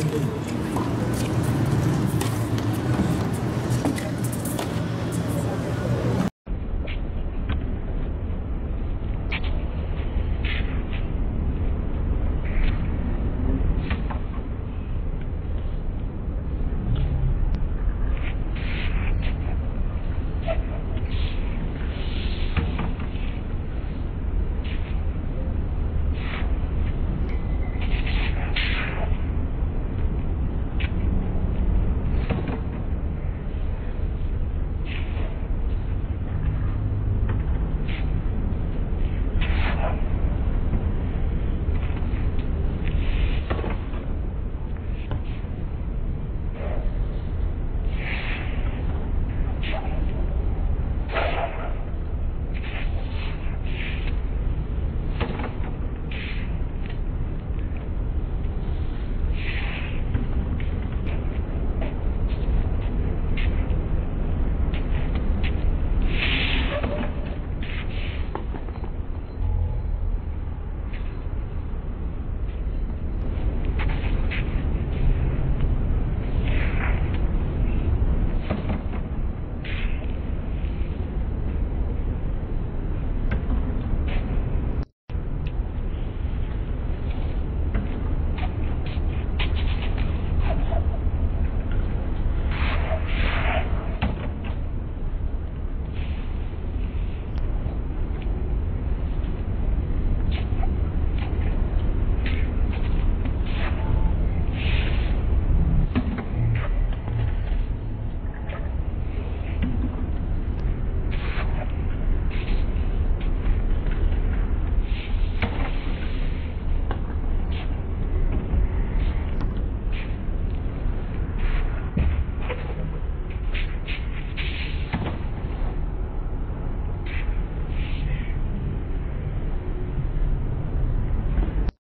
전부입니다.